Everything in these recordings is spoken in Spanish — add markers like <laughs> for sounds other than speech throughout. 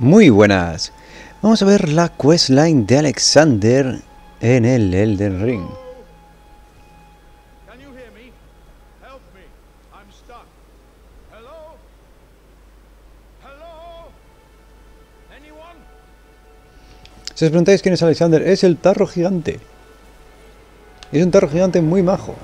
Muy buenas. Vamos a ver la questline de Alexander en el Elden Ring. Si os preguntáis quién es Alexander, es el tarro gigante. Es un tarro gigante muy majo.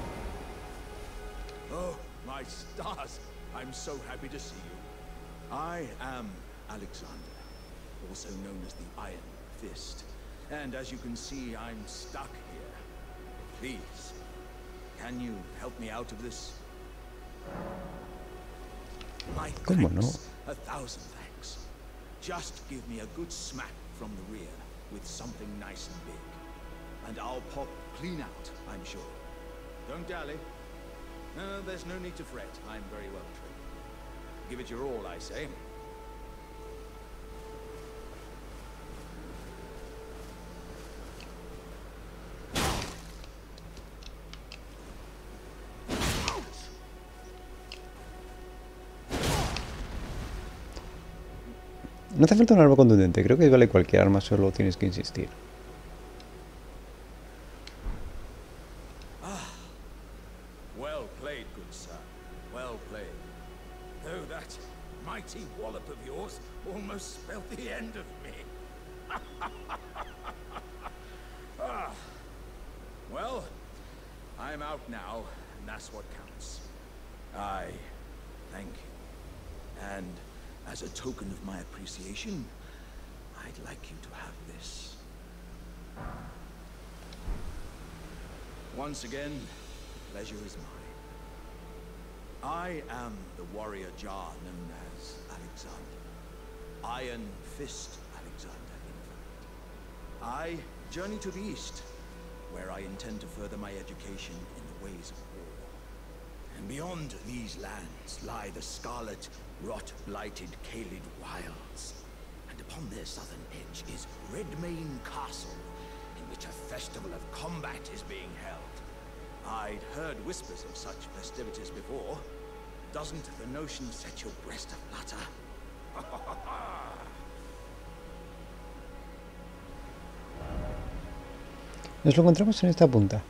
Out of this? My ¿Cómo no? thanks. A thousand thanks. Just give me a good smack from the rear with something nice and big. And I'll pop clean out, I'm sure. Don't dally. No, there's no need to fret. I'm very well trained. Give it your all, I say. No hace falta un arma contundente, creo que vale cualquier arma, solo tienes que insistir. Alexander. Iron Fist Alexander, in fact. I journey to the east, where I intend to further my education in the ways of war. And beyond these lands lie the scarlet, rot-blighted Kaled Wilds. And upon their southern edge is Redmain Castle, in which a festival of combat is being held. I'd heard whispers of such festivities before. Doesn't the notion set your breast aflutter? Nos lo encontramos en esta punta,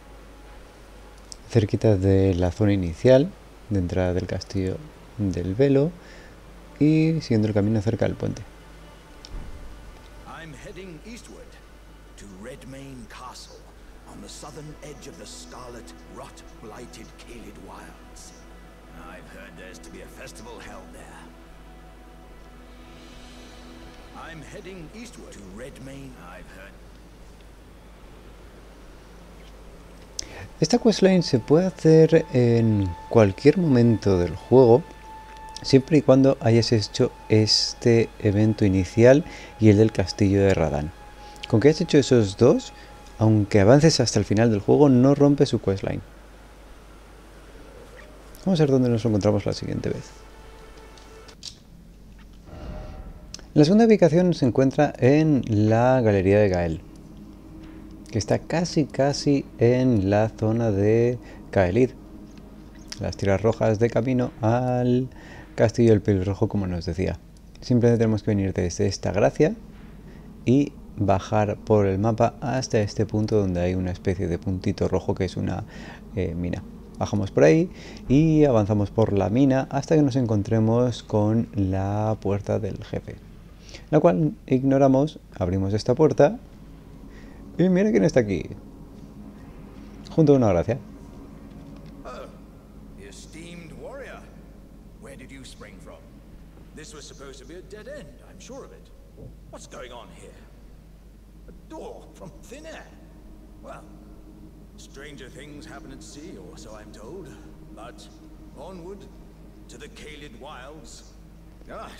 cerquita de la zona inicial, de entrada del castillo del velo y siguiendo el camino cerca del puente. I'm heading eastward to Redmane Castle on the southern edge of the scarlet, rot-blighted Kaled Wilds. I've heard there's to be a festival held there. Esta questline se puede hacer en cualquier momento del juego, siempre y cuando hayas hecho este evento inicial y el del castillo de Radán. Con que hayas hecho esos dos, aunque avances hasta el final del juego, no rompe su questline. Vamos a ver dónde nos encontramos la siguiente vez. La segunda ubicación se encuentra en la Galería de Gael, que está casi casi en la zona de Kaelid. Las tiras rojas de camino al castillo del pelirrojo, como nos decía. Simplemente tenemos que venir desde esta gracia y bajar por el mapa hasta este punto donde hay una especie de puntito rojo que es una eh, mina. Bajamos por ahí y avanzamos por la mina hasta que nos encontremos con la puerta del jefe. La cual ignoramos, abrimos esta puerta y mira quién está aquí. Junto a una gracia. This was supposed to be a dead end, I'm sure of it. What's going on here? A door from thin air. Well, stranger things happen at sea, or so I'm told. But onward to the Kaled Wilds. Gosh,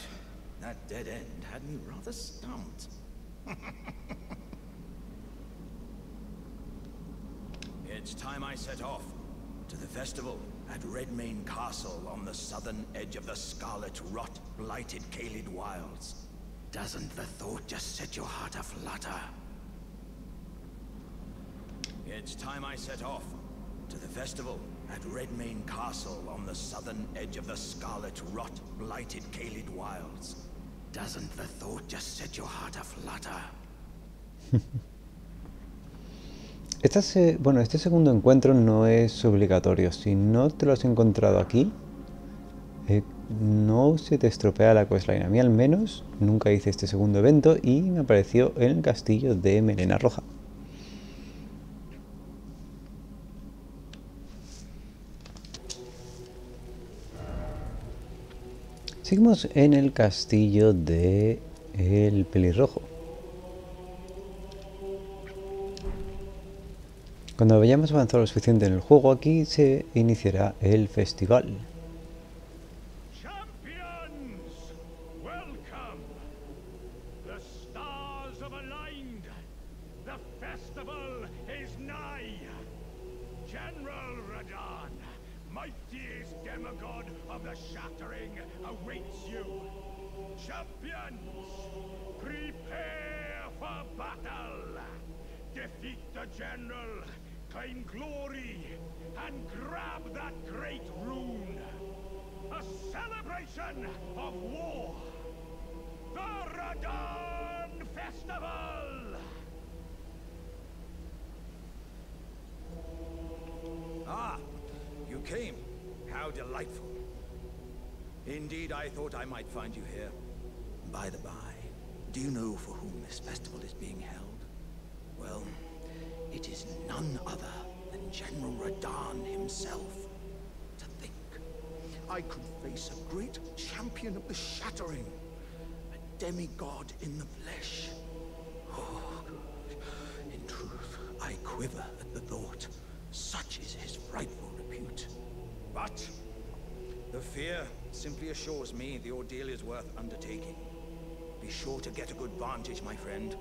that dead end had me rather stumped. It's time I set off to the festival at Redmain Castle on the southern edge of the scarlet rot blighted Kaled Wilds. Doesn't the thought just set your heart aflutter? It's time I set off to the festival at Redmane Castle on the southern edge of the scarlet rot blighted Kaled Wilds. Doesn't the thought just set your heart aflutter? <laughs> Este, bueno, este segundo encuentro no es obligatorio. Si no te lo has encontrado aquí, eh, no se te estropea la questline. A mí al menos nunca hice este segundo evento y me apareció en el castillo de Melena Roja. Seguimos en el castillo de el pelirrojo. Cuando hayamos avanzado lo suficiente en el juego, aquí se iniciará el festival. My demigod of the shattering awaits you. Champions, prepare for battle. Defeat the general, claim glory, and grab that great rune. A celebration of war. The Radon Festival! Ah, you came. How delightful. Indeed, I thought I might find you here. By the by, do you know for whom this festival is being held? Well, it is none other than General Radan himself. To think, I could face a great champion of the shattering, a demigod in the flesh. Oh, in truth, I quiver at the thought. Such is his frightful advantage, my friend.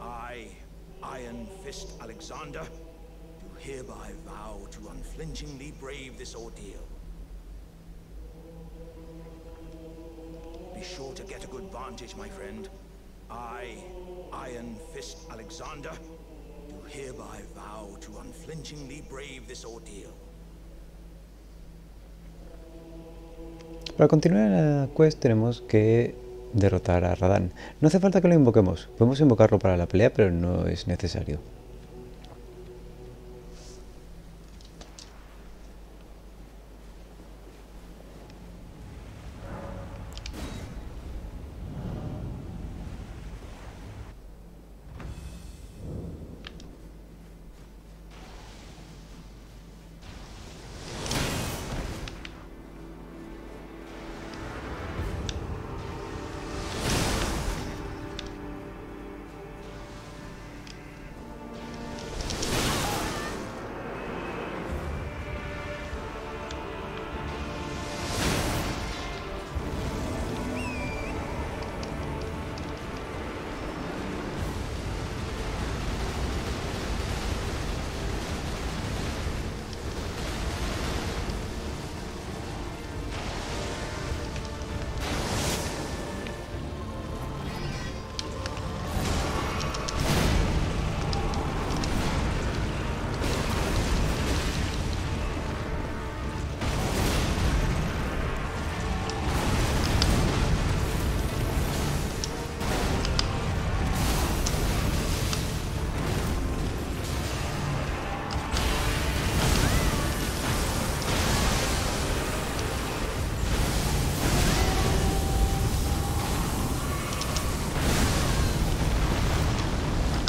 I, Iron Fist Alexander, do hereby vow to unflinchingly brave this ordeal. Be sure to get a good vantage, my friend. I, Iron Fist Alexander, do hereby vow to unflinchingly brave this ordeal. Para continuar la quest tenemos que derrotar a Radan. No hace falta que lo invoquemos, podemos invocarlo para la pelea, pero no es necesario.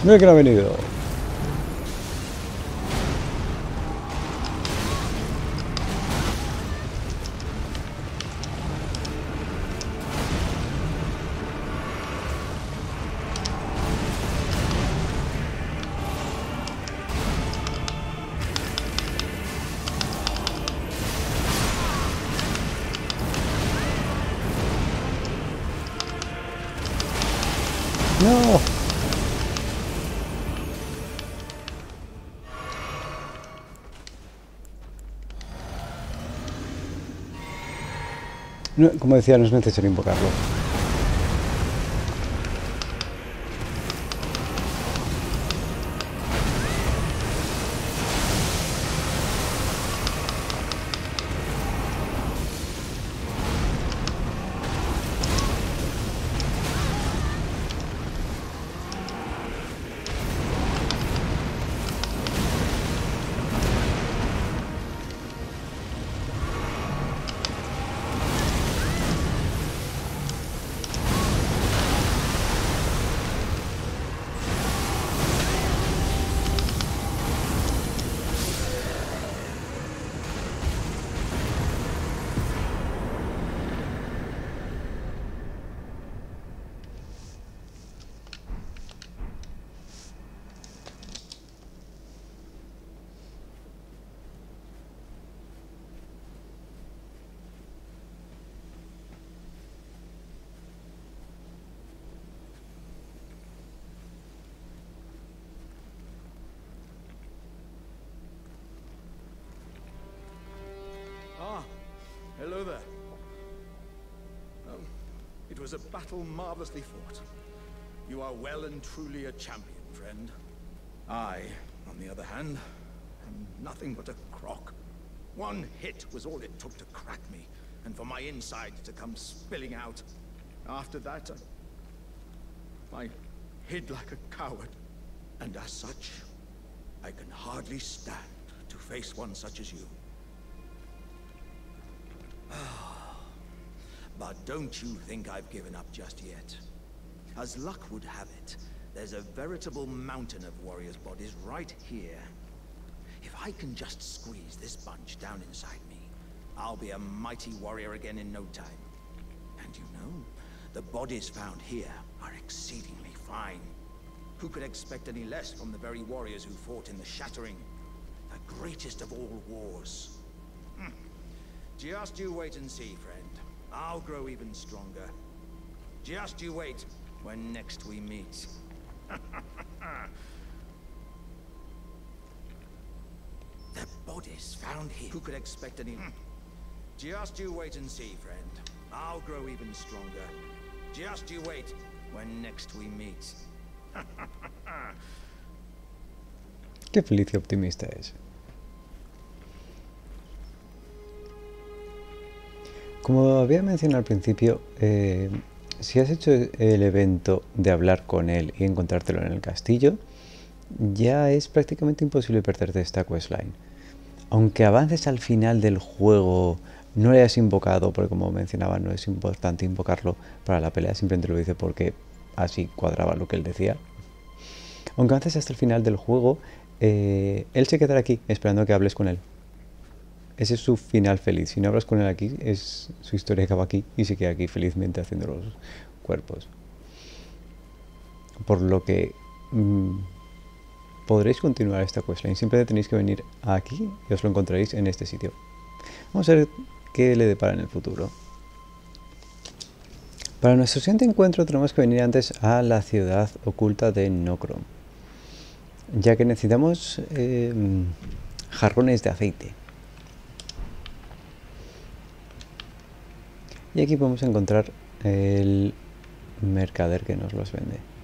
Mira que ha venido. Como decía, no es necesario invocarlo. Was a battle marvelously fought. You are well and truly a champion, friend. I, on the other hand, am nothing but a crock. One hit was all it took to crack me, and for my insides to come spilling out. After that, I, I hid like a coward. And as such, I can hardly stand to face one such as you. Ah. But don't you think I've given up just yet. As luck would have it, there's a veritable mountain of warriors' bodies right here. If I can just squeeze this bunch down inside me, I'll be a mighty warrior again in no time. And you know, the bodies found here are exceedingly fine. Who could expect any less from the very warriors who fought in the Shattering? The greatest of all wars. Hmm. Just you wait and see, friend. I'll grow even stronger. Just you wait when next we meet. <laughs> the bodies found here. Who could expect any... Hmm. Just you wait and see, friend. I'll grow even stronger. Just you wait when next we meet. Qué feliz y optimista es. Como había mencionado al principio, eh, si has hecho el evento de hablar con él y encontrártelo en el castillo, ya es prácticamente imposible perderte esta questline. Aunque avances al final del juego, no le hayas invocado, porque como mencionaba, no es importante invocarlo para la pelea, simplemente lo dice porque así cuadraba lo que él decía. Aunque avances hasta el final del juego, eh, él se quedará aquí esperando que hables con él. Ese es su final feliz. Si no hablas con él aquí, su historia acaba aquí y se queda aquí felizmente haciendo los cuerpos. Por lo que mm, podréis continuar esta questline. Siempre tenéis que venir aquí y os lo encontraréis en este sitio. Vamos a ver qué le depara en el futuro. Para nuestro siguiente encuentro tenemos que venir antes a la ciudad oculta de Nokrom. Ya que necesitamos eh, jarrones de aceite. Y aquí podemos encontrar el mercader que nos los vende.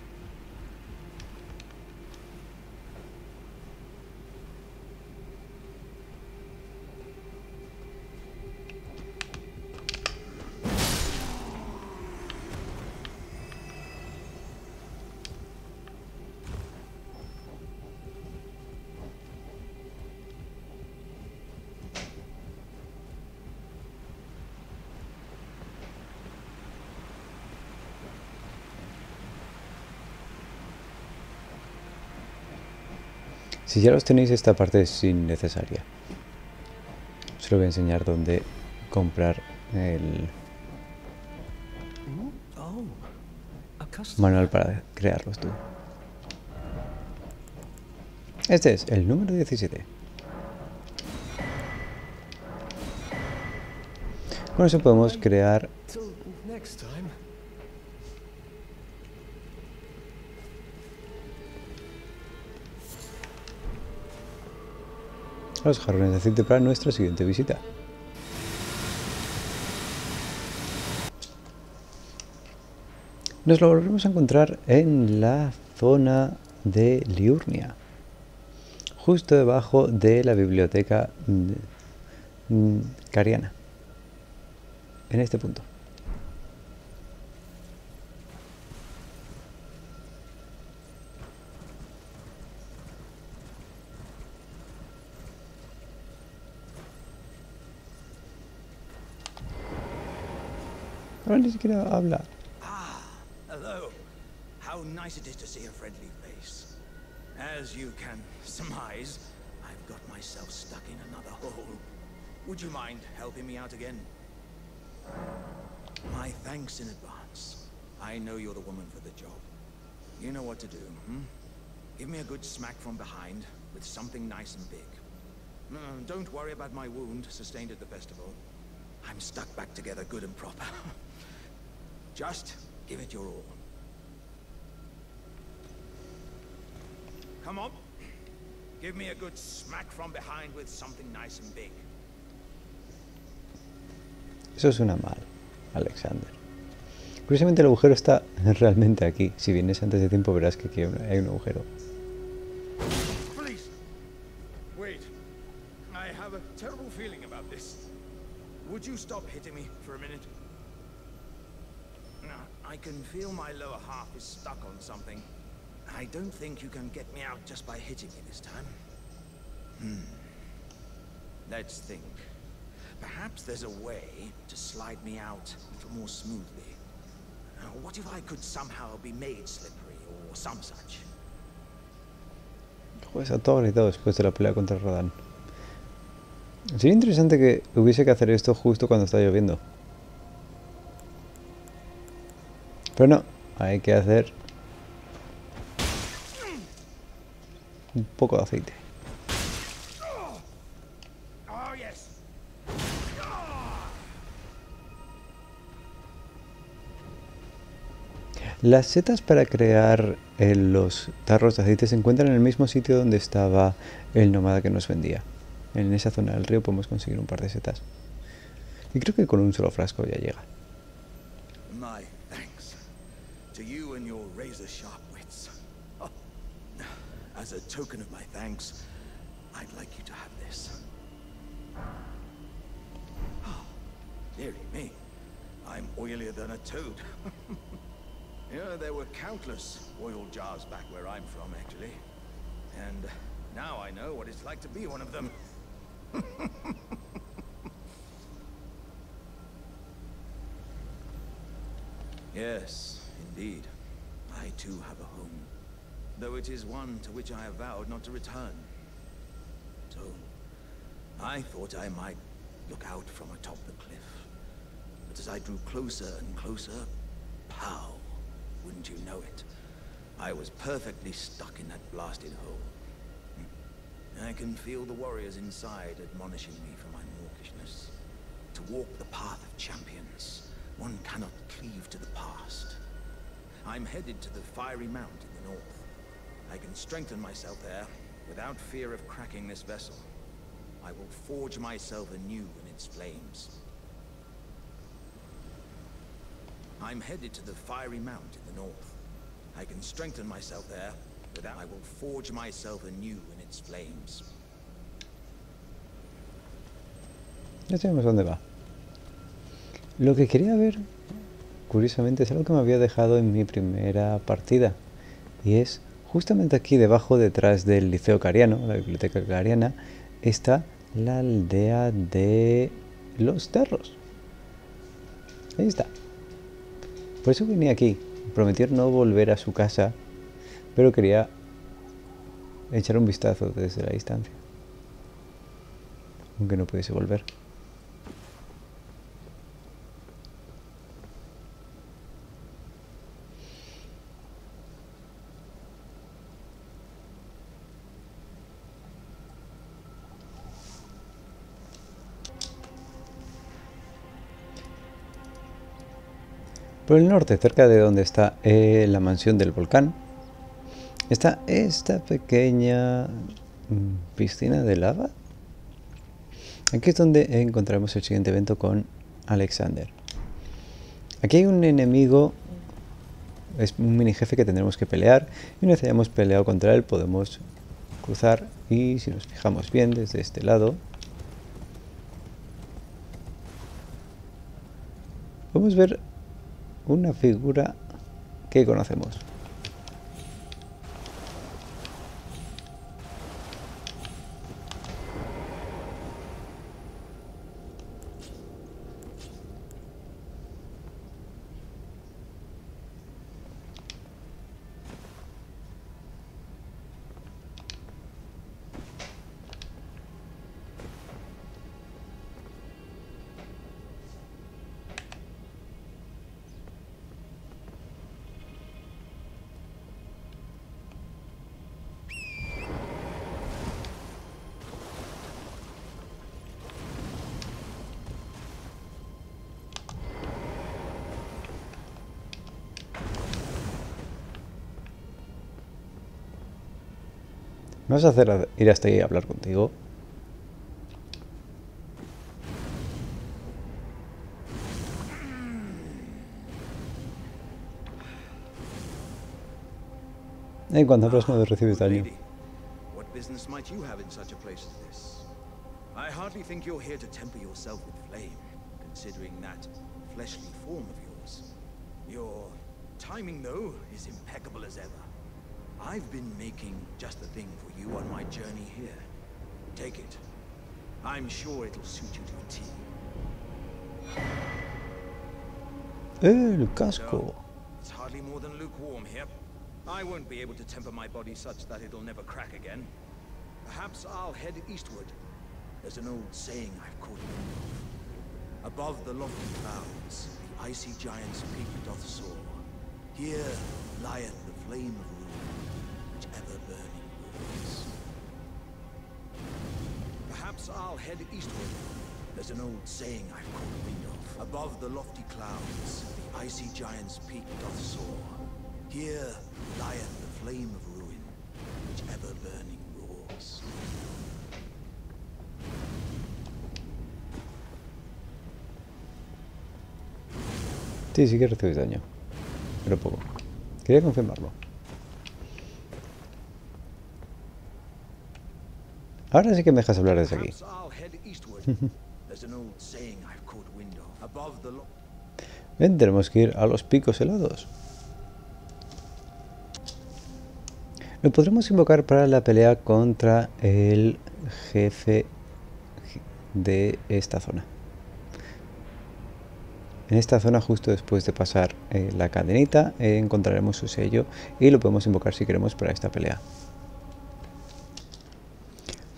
Si ya los tenéis, esta parte es innecesaria. Os lo voy a enseñar dónde comprar el manual para crearlos tú. Este es el número 17. Con eso podemos crear los jarrones de aceite para nuestra siguiente visita. Nos lo volvemos a encontrar en la zona de Liurnia, justo debajo de la biblioteca cariana, en este punto. Ahora ni siquiera habla. Ah, hello. How nice it is to see a friendly face. As you can surmise, I've got myself stuck in another hole. Would you mind helping me out again? My thanks in advance. I know you're the woman for the job. You know what to do, hmm? Give me a good smack from behind with something nice and big. No, don't worry about my wound sustained at the festival. I'm stuck back together good and proper. <laughs> Just give it your all. Come on. Give me a good smack from behind with something nice and big. Eso suena mal, Alexander. Curiosamente el agujero está <laughs> realmente aquí. Si vienes antes de tiempo verás que aquí hay un agujero. Please. Wait. I have a terrible feeling about this. Would you stop hitting me for a minute? I can feel my lower half is stuck on something. I don't think you can get me out just by hitting me this time. Hmm. Let's think. Perhaps there's a way to slide me out more smoothly. Uh, what if I could somehow be made slippery or some such? A todo después de la pelea contra Rodan. Sería interesante que hubiese que hacer esto justo cuando está lloviendo. Pero no, hay que hacer un poco de aceite. Las setas para crear eh, los tarros de aceite se encuentran en el mismo sitio donde estaba el nómada que nos vendía. En esa zona del río podemos conseguir un par de setas. Y creo que con un solo frasco ya llega. Your sharp wits. Oh, as a token of my thanks, I'd like you to have this. Ah, oh, dearie me, I'm oilier than a toad. <laughs> yeah, there were countless oil jars back where I'm from, actually. And now I know what it's like to be one of them. <laughs> Yes, indeed. I too have a home. Though it is one to which I have vowed not to return. So, I thought I might look out from atop the cliff. But as I drew closer and closer, pow, wouldn't you know it? I was perfectly stuck in that blasted hole. Hmm. I can feel the warriors inside admonishing me for my mawkishness. To walk the path of champions, one cannot cleave to the past. I'm headed to the Fiery Mount in the north. I can strengthen myself there without fear of cracking this vessel. I will forge myself anew in its flames. I'm headed to the Fiery Mount in the north. I can strengthen myself there without I will forge myself anew in its flames. Ya sabemos dónde va. Lo que quería ver, curiosamente, es algo que me había dejado en mi primera partida. Y es justamente aquí debajo, detrás del Liceo Cariano, la biblioteca cariana, está la aldea de los Terros. Ahí está. Por eso venía aquí. Prometieron no volver a su casa, pero quería echar un vistazo desde la distancia. Aunque no pudiese volver. Por el norte, cerca de donde está eh, la mansión del volcán, está esta pequeña mm, piscina de lava. Aquí es donde encontramos el siguiente evento con Alexander. Aquí hay un enemigo, es un mini jefe que tendremos que pelear. Y una vez hayamos peleado contra él, podemos cruzar. Y si nos fijamos bien desde este lado, podemos ver una figura que conocemos. ¿Me vas a hacer ir hasta ahí a hablar contigo? En cuanto hablas no recibes daño. business might you have in such a place as this? I hardly think you're here to temper yourself with flame, considering that fleshly form of yours. Your timing, though, is impeccable as ever. I've been making just the thing for you on my journey here. Take it. I'm sure it'll suit you to a T. Oh, El casco. It's hardly more than lukewarm here. I won't be able to temper my body such that it'll never crack again. Perhaps I'll head eastward. There's an old saying I've caught. Above the lofty clouds, the icy giant's peak doth soar. Here lieth the flame of ruin, ever burning roars. Perhaps I'll head eastward. There's an old saying I've caught wind of. Above the lofty clouds, the icy giant's peak doth soar. Here lieth the flame of ruin, which ever burning roars. Sí, sí que recibes daño. Pero poco. Quería confirmarlo. Ahora sí que me dejas hablar desde aquí. <laughs> Ven, tenemos que ir a los picos helados. Lo podremos invocar para la pelea contra el jefe de esta zona. En esta zona, justo después de pasar eh, la cadenita, eh, encontraremos su sello y lo podemos invocar si queremos para esta pelea.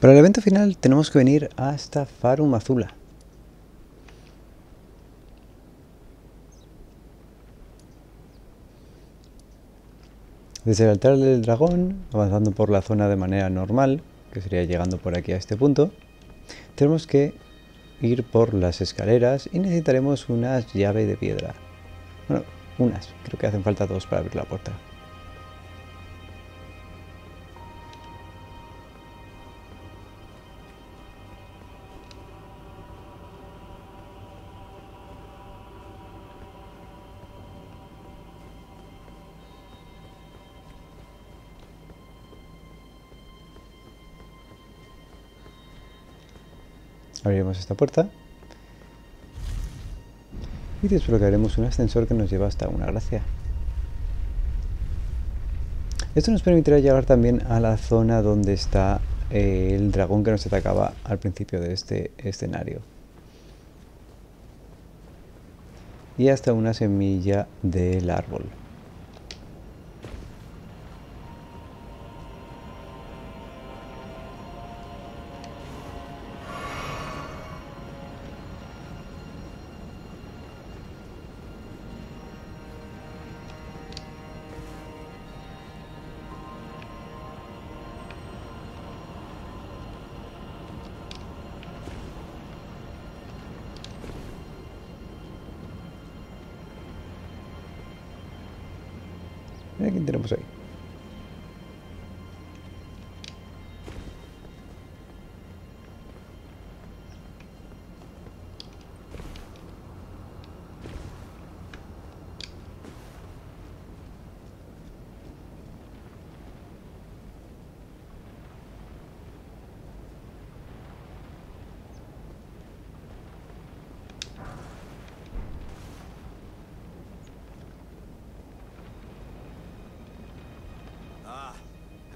Para el evento final tenemos que venir hasta Farum Azula. Desde el altar del dragón, avanzando por la zona de manera normal, que sería llegando por aquí a este punto, tenemos que ir por las escaleras y necesitaremos unas llaves de piedra. Bueno, unas, creo que hacen falta dos para abrir la puerta. Abriremos esta puerta. Y desbloquearemos un ascensor que nos lleva hasta una gracia. Esto nos permitirá llegar también a la zona donde está eh, el dragón que nos atacaba al principio de este escenario. Y hasta una semilla del árbol.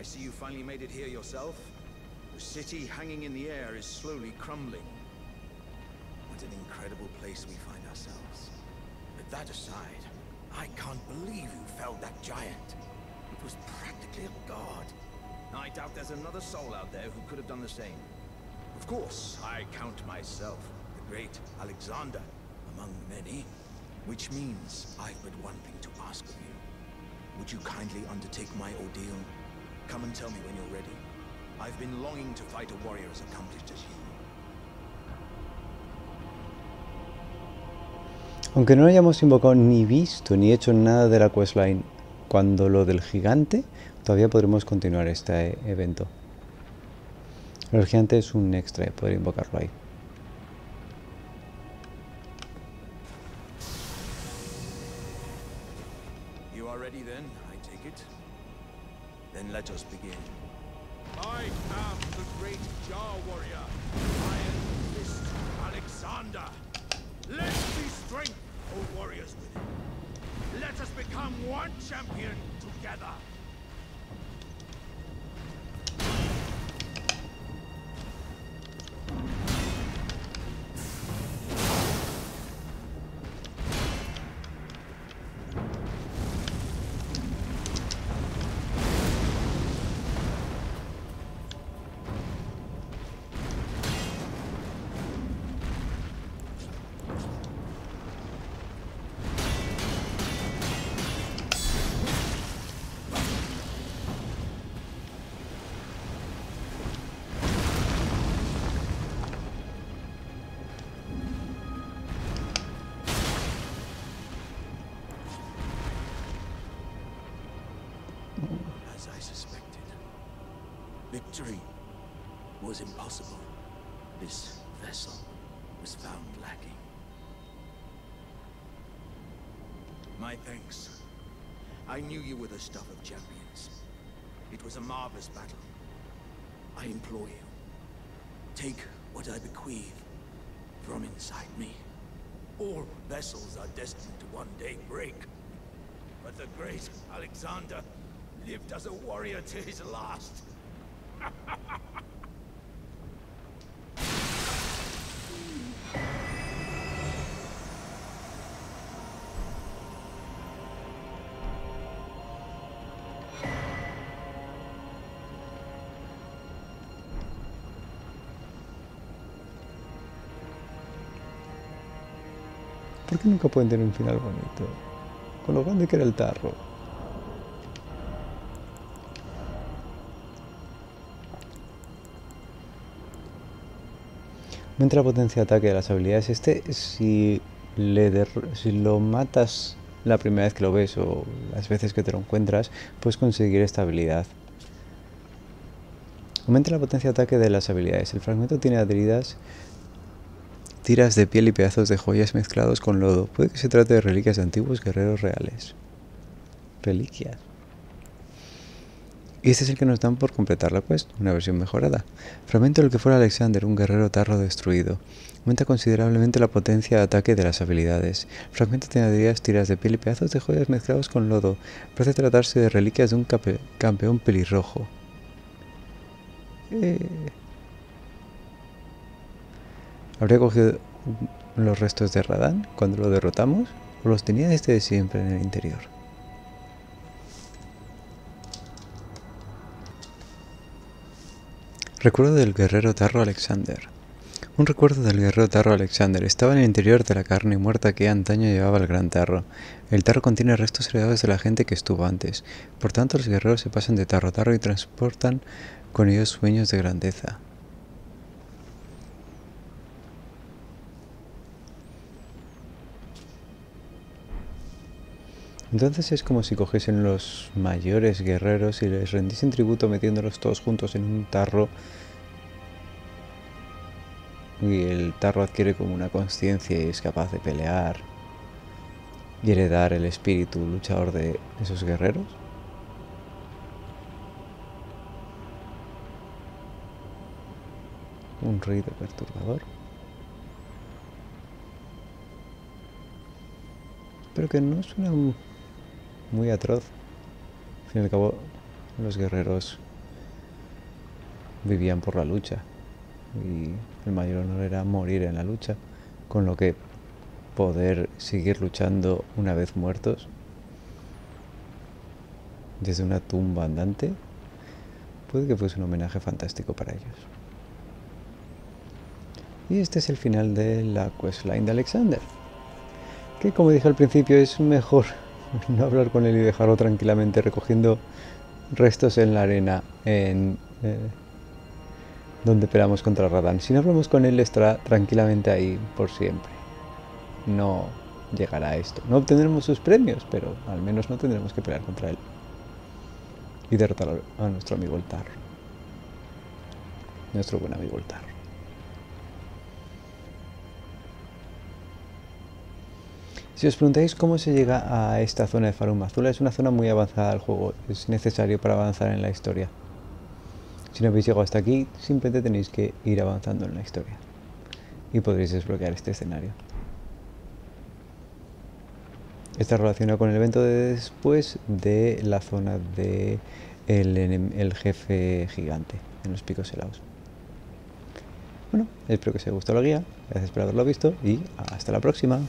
See you finally made it here yourself. The city hanging in the air is slowly crumbling. What an incredible place we find ourselves. But that aside, I can't believe you felled that giant. It was practically a god. I doubt there's another soul out there who could have done the same. Of course, I count myself the great Alexander among many, which means I've but one thing to ask of you. Would you kindly undertake my ordeal? Come and tell me when you're ready. I've been longing to fight a warrior as accomplished as you. Aunque no hayamos invocado ni visto ni hecho nada de la questline cuando lo del gigante, todavía podremos continuar este evento. El gigante es un extra, poder invocarlo ahí. I suspected, victory was impossible. This vessel was found lacking. My thanks. I knew you were the stuff of champions. It was a marvelous battle. I implore you, take what I bequeath from inside me. All vessels are destined to one day break. But the great Alexander lived as a warrior to his last. ¿Por qué nunca pueden tener un final bonito? Con lo grande que era el tarro. Aumenta la potencia de ataque de las habilidades. Este, si, le si lo matas la primera vez que lo ves o las veces que te lo encuentras, puedes conseguir esta habilidad. Aumenta la potencia de ataque de las habilidades. El fragmento tiene adheridas tiras de piel y pedazos de joyas mezclados con lodo. Puede que se trate de reliquias de antiguos guerreros reales. Reliquias. Y este es el que nos dan por completar la quest, una versión mejorada. Fragmento del que fuera Alexander, un guerrero tarro destruido. Aumenta considerablemente la potencia de ataque de las habilidades. Fragmento tiene adheridas tiras de piel y pedazos de joyas mezclados con lodo. Parece tratarse de reliquias de un campeón pelirrojo. Eh, ¿Habría cogido los restos de Radán cuando lo derrotamos? ¿O los tenía desde siempre en el interior? Recuerdo del guerrero Tarro Alexander. Un recuerdo del guerrero Tarro Alexander. Estaba en el interior de la carne muerta que antaño llevaba el gran tarro. El tarro contiene restos heredados de la gente que estuvo antes. Por tanto, los guerreros se pasan de tarro a tarro y transportan con ellos sueños de grandeza. Entonces es como si cogiesen los mayores guerreros y les rendiesen tributo metiéndolos todos juntos en un tarro. Y el tarro adquiere como una conciencia y es capaz de pelear y heredar el espíritu luchador de esos guerreros. Un ruido perturbador. Pero que no suena mu- muy atroz. Al fin y al cabo, los guerreros vivían por la lucha. Y el mayor honor era morir en la lucha. Con lo que poder seguir luchando una vez muertos desde una tumba andante puede que fuese un homenaje fantástico para ellos. Y este es el final de la questline de Alexander. Que como dije al principio es mejor <laughs> no hablar con él y dejarlo tranquilamente recogiendo restos en la arena en eh, donde peleamos contra Radán. Si no hablamos con él estará tranquilamente ahí por siempre. No llegará a esto. No obtendremos sus premios, pero al menos no tendremos que pelear contra él. Y derrotar a nuestro amigo el Tarro. Nuestro buen amigo el Si os preguntáis cómo se llega a esta zona de Farum Azula, es una zona muy avanzada del juego, es necesario para avanzar en la historia. Si no habéis llegado hasta aquí, simplemente tenéis que ir avanzando en la historia y podréis desbloquear este escenario. Está relacionado con el evento de después de la zona de el, jefe gigante en los picos helados. Bueno, espero que os haya gustado la guía, gracias por haberlo visto y hasta la próxima.